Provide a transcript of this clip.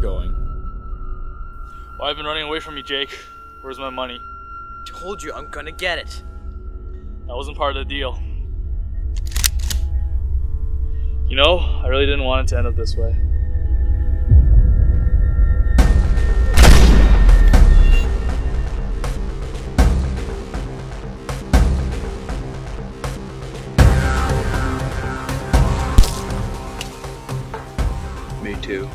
going i've been running away from you, Jake? Where's my money? Told you I'm gonna get it. That wasn't part of the deal. You know, I really didn't want it to end up this way. Me too.